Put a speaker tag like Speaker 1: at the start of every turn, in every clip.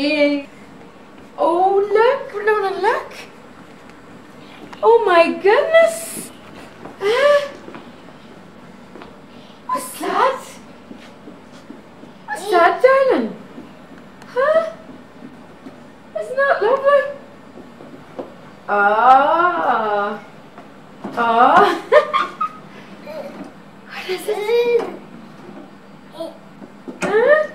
Speaker 1: Hey. Oh, look, Luna, look. Oh my goodness. Ah. What's that? What's that, darling? Huh? Isn't that lovely? Ah. Ah. what is it? Huh?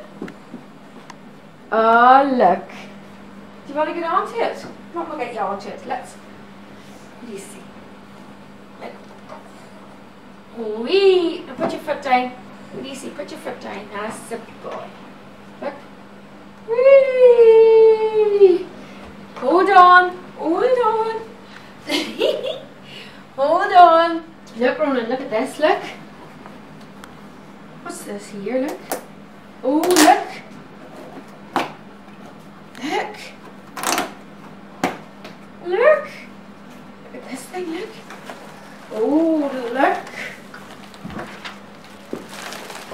Speaker 1: Oh, look. Do you want to get onto it? Come on, we'll get you onto it. Let's. You see? Wee! Now put your foot down. Do? Put your foot down. That's a boy. Look. Wee! Hold on. Hold on. Hold on. Look, Ronan, look at this. Look. What's this here? Look. Oh, look. Look. Look. Look at this thing, look. Oh, look.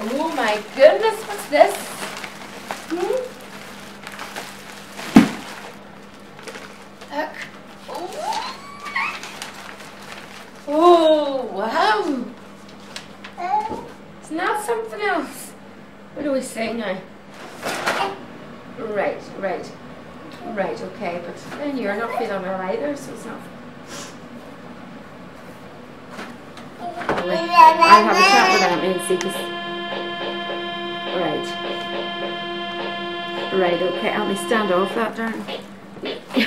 Speaker 1: Oh my goodness, what's this? Hmm? Look. Oh. Oh, wow. Isn't that something else? What do we say now? Right, right. Right, okay, but then you're not feeling well either, so it's not. Anyway, I'll have a chat with Aunt Nancy, because. Right. Right, okay, I'll me stand off that, darling.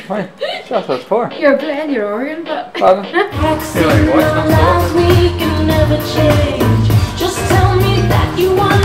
Speaker 2: Why? That's what it's for.
Speaker 1: You're playing your organ, but.
Speaker 2: Pardon? You're like, what's not
Speaker 3: Allows me can. Just tell me that you understand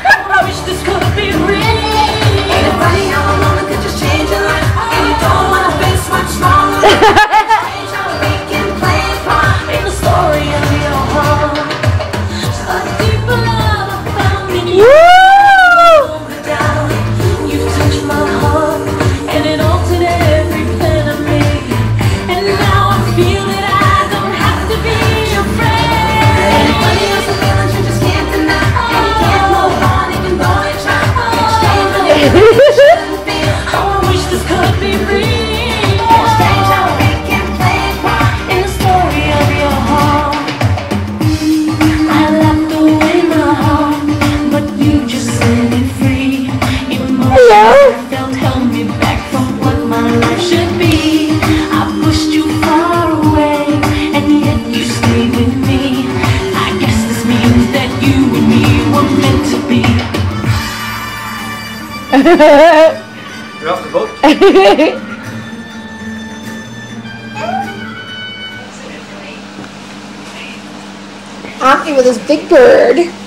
Speaker 3: Yeah. You're
Speaker 2: off the boat.
Speaker 1: Anthony with his big bird.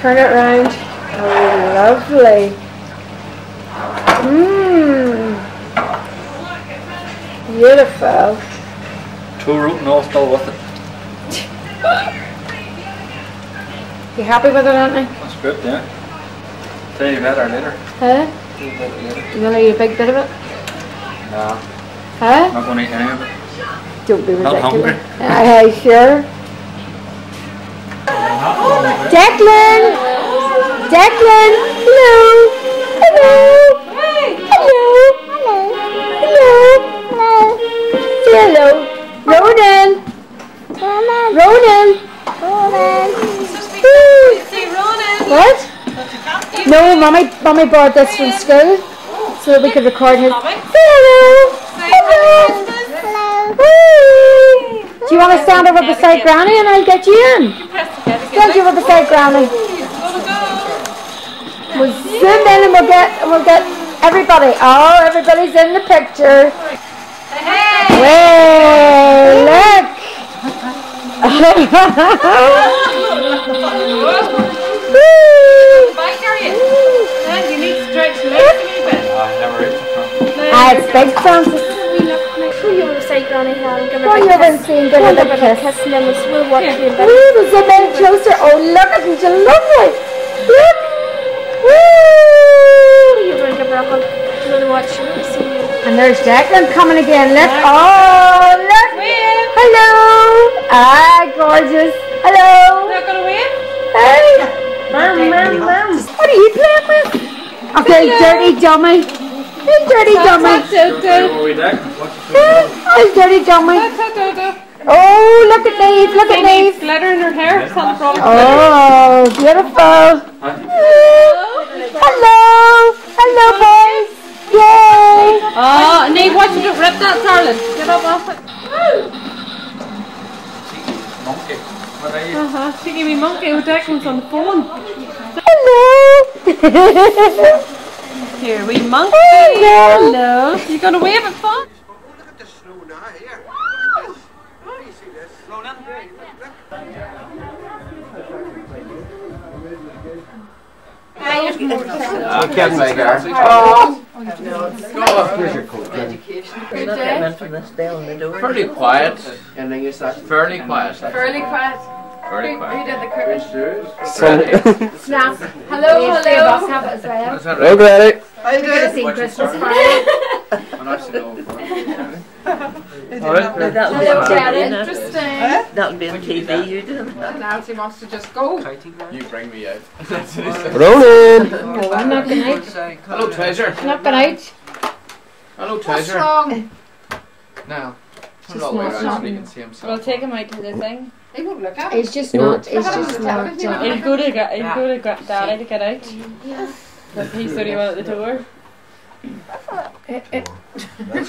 Speaker 1: Turn it round. Oh, lovely. Mmm. Beautiful.
Speaker 2: Two root and all still with it.
Speaker 1: You happy with it, Anthony?
Speaker 2: That's good, yeah. Tell you better later.
Speaker 1: Huh?
Speaker 2: You
Speaker 1: gonna eat a big bit of it?
Speaker 2: No,
Speaker 1: Huh?
Speaker 2: not gonna eat any of it.
Speaker 1: Don't be
Speaker 2: Not
Speaker 1: ridiculous.
Speaker 2: hungry.
Speaker 1: Aye, sure. Declan! Declan! Hello! Hello! Hello! Hello! Hello! Hello! Ronan! Ronan! Woo. What? No, mommy, mommy brought this from school so that we could record. Say hello! Hello! Woo. Do you want to stand over beside Granny and I'll get you in? Stand over beside Granny. We'll zoom in and we'll get, we'll get Everybody, oh, everybody's in the picture.
Speaker 4: Hey!
Speaker 1: Way, look. Woo.
Speaker 4: Bike are you? You need to stretch legs a wee bit.
Speaker 2: I never ate it from.
Speaker 1: It's big Francis.
Speaker 5: A
Speaker 1: over and
Speaker 5: kiss.
Speaker 1: see and
Speaker 5: Go
Speaker 1: give
Speaker 5: and
Speaker 1: her
Speaker 5: give
Speaker 1: a
Speaker 5: her a
Speaker 1: kiss.
Speaker 5: kiss and then we'll, we'll watch you in bed.
Speaker 1: Woo, there's a bit closer. Oh, look at it, you're lovely. Look. Woo.
Speaker 5: You want to give her a hug? You want to watch you? See you.
Speaker 1: And there's Jacqueline coming again. Look. Oh, look. Hello. Ah, gorgeous. Hello.
Speaker 4: Not gonna wave?
Speaker 1: Hey. What are you playing with? Okay, dirty dummy. Hey, dirty dummy.
Speaker 2: Where we deck? What's the
Speaker 1: Hey, dirty dummy. Oh, look at Neve. Look at
Speaker 4: Needs
Speaker 1: Neve.
Speaker 4: glitter in her hair. It's not.
Speaker 1: Oh, beautiful. Hello. Hello, boys. Yay.
Speaker 4: Oh, Nate, watch you rip that, darling. Get up off it.
Speaker 2: Monkey. What are you?
Speaker 4: Uh-huh. She gave me monkey with Declan's on the phone.
Speaker 1: Hello.
Speaker 4: Here, we monkey.
Speaker 1: Hello.
Speaker 4: Hello. You gonna wave at fun?
Speaker 6: Oh, Look at the snow now, here. Let me see this.
Speaker 2: I can't make her.
Speaker 7: Fairly quiet. And then you start. Fairly quiet.
Speaker 4: Fairly quiet.
Speaker 7: Fairly
Speaker 4: Who
Speaker 7: quiet.
Speaker 4: did the curtain?
Speaker 5: Snap.
Speaker 4: Hello, hello.
Speaker 5: us have it as well.
Speaker 7: Is that right?
Speaker 2: Okay.
Speaker 5: We're going to see Christmas party.
Speaker 7: I'm actually going for it.
Speaker 2: Alright.
Speaker 5: Hello, Jared.
Speaker 4: Interesting.
Speaker 8: That'll be on TV, you do.
Speaker 4: Nancy wants to just go.
Speaker 7: You bring me out.
Speaker 2: Rolling.
Speaker 1: Oh, I'm not going out.
Speaker 7: Hello, Treasure.
Speaker 1: Not going out.
Speaker 7: Hello,
Speaker 4: What's wrong?
Speaker 7: Now.
Speaker 1: Just
Speaker 7: Hello,
Speaker 1: not
Speaker 7: wait, actually,
Speaker 1: something.
Speaker 7: you can see
Speaker 4: We'll take him out to the thing. He won't look at it.
Speaker 1: It's just not, it's just not.
Speaker 4: He'll go to, gra- he'll go to gra- daddy to get out. But he's the only one at the door.
Speaker 6: Too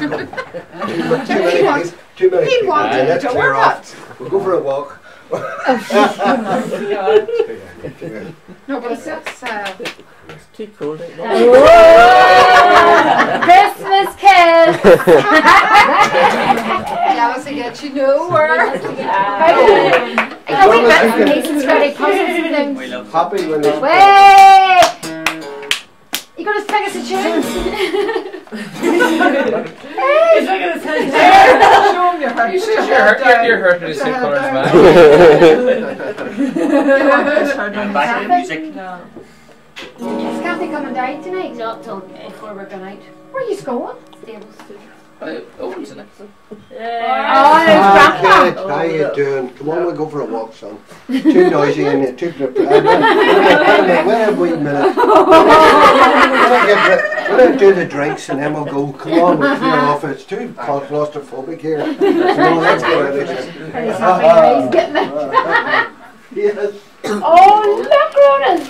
Speaker 6: many, too many people.
Speaker 4: wanted
Speaker 6: Yeah, let's
Speaker 4: to
Speaker 6: clear
Speaker 4: work
Speaker 6: off. We'll go for a walk.
Speaker 4: No, but it's, it's uh,
Speaker 8: Too cold out there.
Speaker 1: Whoa! Christmas kiss!
Speaker 4: Jealousy gets you nowhere.
Speaker 1: Oh, we got some Mason's ready puzzles and things.
Speaker 6: Happy when they.
Speaker 1: Wait! You gonna sing us a tune?
Speaker 7: You said you're hurt. You're, you're hurting to see colours back.
Speaker 1: Back music. Is Kathy coming down tonight?
Speaker 5: Not till before we're going out.
Speaker 1: Where are you going?
Speaker 5: Stables.
Speaker 7: Oh, it's in it.
Speaker 1: Oh, there's
Speaker 6: Ah,
Speaker 1: Grandpa.
Speaker 6: kid, how you doing? Come on, we'll go for a walk, son. Too noisy and you're too prepared. Wait a minute, wait a wee minute. When I get dri- when I do the drinks and then we'll go, come on, we'll clear off. It's too claustrophobic here. Come on, let's get out of here.
Speaker 1: He's happy he's getting it.
Speaker 6: Yes.
Speaker 1: Oh, look, Ronan!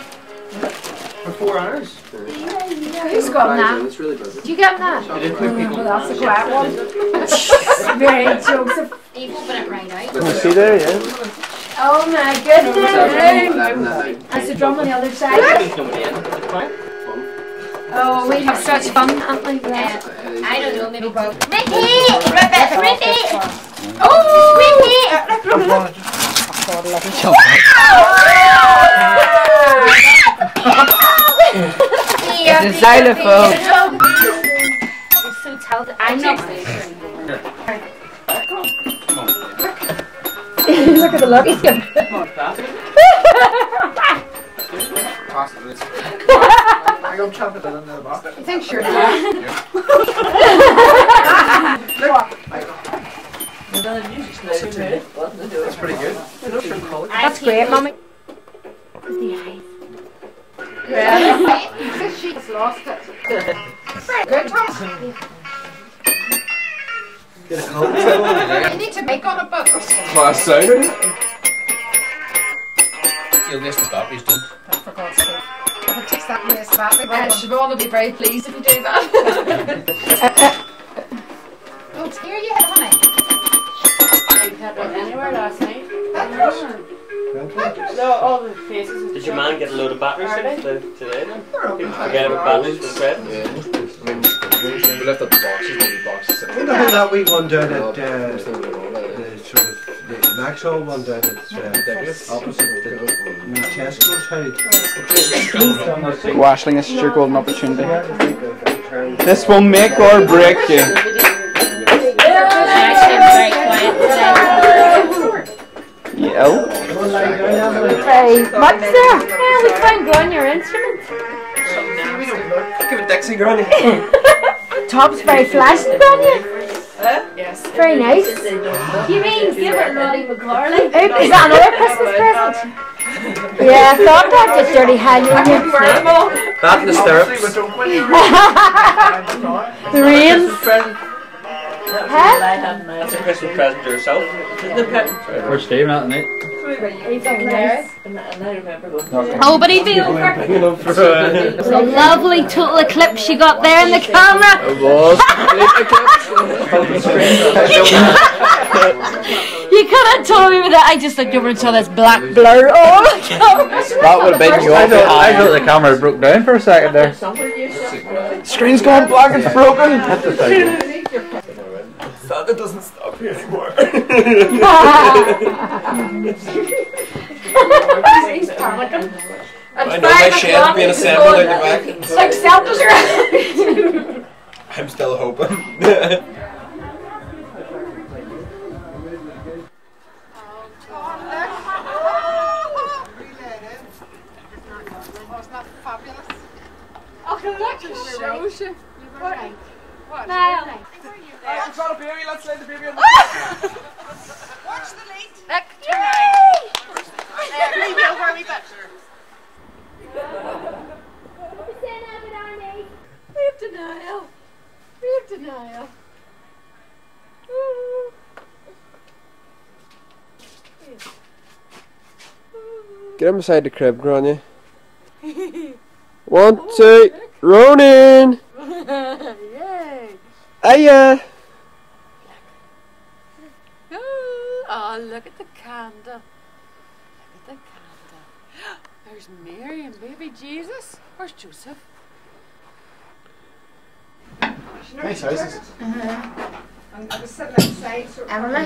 Speaker 6: For four hours.
Speaker 1: Who's got that?
Speaker 6: It's really busy.
Speaker 1: Did you get that?
Speaker 7: You did put people.
Speaker 1: Well, that's a quiet one. Very Joseph.
Speaker 5: You open it right out.
Speaker 2: You see there, yeah?
Speaker 1: Oh my goodness! That's the drum on the other side. Oh, we have such fun, haven't we?
Speaker 5: Uh, I don't know, maybe both. Ricky! Ricky! Ricky! Oh, Ricky!
Speaker 8: It's a xylophone.
Speaker 5: You're so talented. I'm not
Speaker 1: Look at the look. He's good.
Speaker 6: I go chop it in the box.
Speaker 4: I think sure.
Speaker 7: That's pretty good.
Speaker 1: That's great, mommy. Yeah.
Speaker 4: She's lost it. Good, Thomas.
Speaker 6: Get a coat.
Speaker 4: You need to make on a book or something.
Speaker 7: Class sound. You'll miss the batteries, don't
Speaker 4: For God's sake. If it takes that mess back, uh, Siobhan will be very pleased if you do that. oh, it's here you hit, honey.
Speaker 5: anywhere last night.
Speaker 4: That's
Speaker 5: all the faces.
Speaker 9: Did your man get a load of batteries in today then? Forget about batteries from Fred?
Speaker 2: we left up the boxes, the boxes.
Speaker 9: You know how that wee one down at uh, the sort of the Maxwell one down at uh, opposite the Tesco's house.
Speaker 10: Washling, this is your golden opportunity. This will make or break you. Yo.
Speaker 3: Hey, what's there? Yeah, we can't go on your instrument.
Speaker 6: Give it Dixie, Granny.
Speaker 3: Top's very flashy, Granny.
Speaker 4: Yes.
Speaker 3: Very nice.
Speaker 5: You mean give it Lottie McCarley?
Speaker 3: Oop, is that another Christmas present? Yeah, I thought that just dirty hanging.
Speaker 6: That and the stirrups.
Speaker 3: The reins. Huh?
Speaker 8: That's a Christmas present to yourself. Isn't it, Pep?
Speaker 2: Where's Steve at tonight?
Speaker 3: He's up there.
Speaker 8: And I remember going.
Speaker 5: Oh, but he'd be over.
Speaker 6: For uh,
Speaker 5: It's a lovely total eclipse she got there in the camera.
Speaker 10: It was.
Speaker 5: You could have told me with that. I just looked over and saw this black blur all the camera.
Speaker 10: That would have been your
Speaker 2: I thought, I thought the camera broke down for a second there.
Speaker 8: Somewhere you should.
Speaker 10: Screen's gone black, it's broken.
Speaker 6: Santa doesn't stop here anymore.
Speaker 4: He's panicking.
Speaker 6: I know my shed's being assembled out the back.
Speaker 4: It's like Santa's around.
Speaker 6: I'm still hoping.
Speaker 4: Oh, look, it shows you. What? What?
Speaker 5: Now,
Speaker 4: Watch the lead. Look, tonight. Uh, leave it over a wee bit. We have denial. We have denial. Ooh.
Speaker 6: Get him beside the crib, Grania. One, two, Ronan!
Speaker 4: Yay.
Speaker 6: Hiya!
Speaker 4: Oh, look at the candle. Look at the candle. There's Mary and baby Jesus. Where's Joseph?
Speaker 9: Nice houses.
Speaker 4: I was sitting outside. So
Speaker 3: Emily?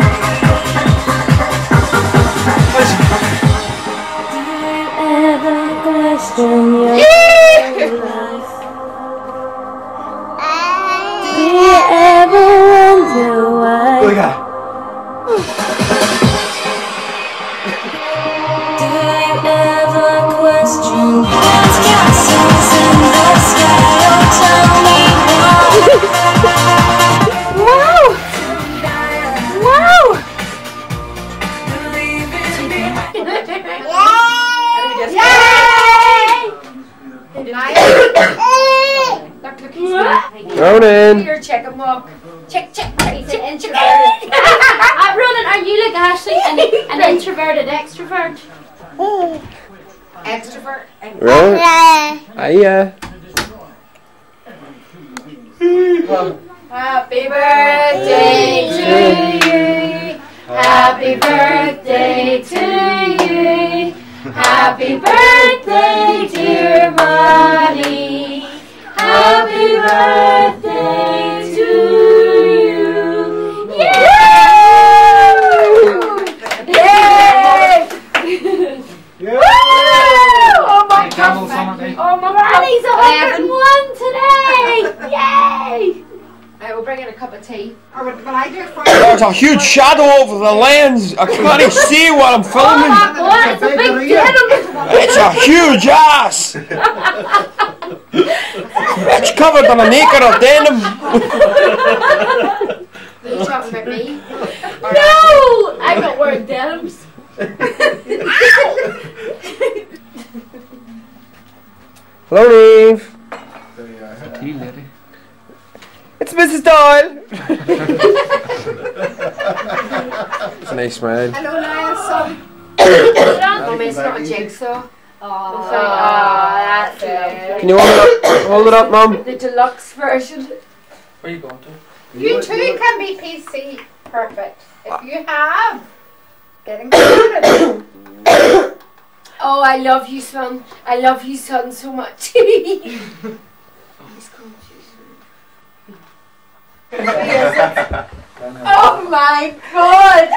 Speaker 5: extrovert?
Speaker 4: Extrovert.
Speaker 6: Ronan! Hiya!
Speaker 4: Happy birthday to you. Happy birthday to you. Happy birthday, dear Molly. Happy birthday to you. Yay! Yay! Woo! Oh my god. Oh my
Speaker 5: And he's a hundred and one today! Yay!
Speaker 4: I will bring in a cup of tea. Or will, will I do it for
Speaker 6: There's a huge shadow over the lens. I can't even see what I'm
Speaker 5: Oh
Speaker 6: filming.
Speaker 5: my god, it's a big deal!
Speaker 6: It's a huge ass. It's covered in an acre of denim.
Speaker 4: Are you talking about me?
Speaker 5: No! I got wearing denims.
Speaker 6: Hello, Eve.
Speaker 2: Tea lady.
Speaker 6: It's Mrs. Doyle. it's a nice smile.
Speaker 4: Hello, Niall, son.
Speaker 5: Oh,
Speaker 4: Mummy, it's not a jigsaw.
Speaker 5: oh,
Speaker 4: that's
Speaker 2: Can you hold it up? Hold it up, Mum.
Speaker 5: The deluxe version.
Speaker 7: Where are you going to?
Speaker 4: You too can be PC perfect. If ah. you have. Getting started.
Speaker 5: Oh, I love you, son. I love you, son, so much. He's come oh my god!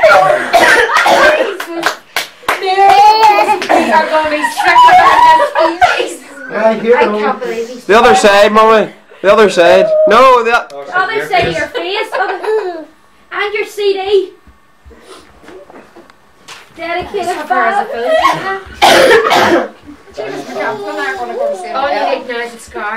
Speaker 5: Jesus! We are going to be stricken on this species.
Speaker 6: I hear
Speaker 5: I
Speaker 6: them.
Speaker 5: can't believe he's
Speaker 2: The other side, Mummy. The other side. No, the.
Speaker 5: Other side of your face, oh, and your CD. Dedicated
Speaker 4: As a
Speaker 5: file.
Speaker 4: film. Jesus, we're not going to go to see
Speaker 5: you is a scar.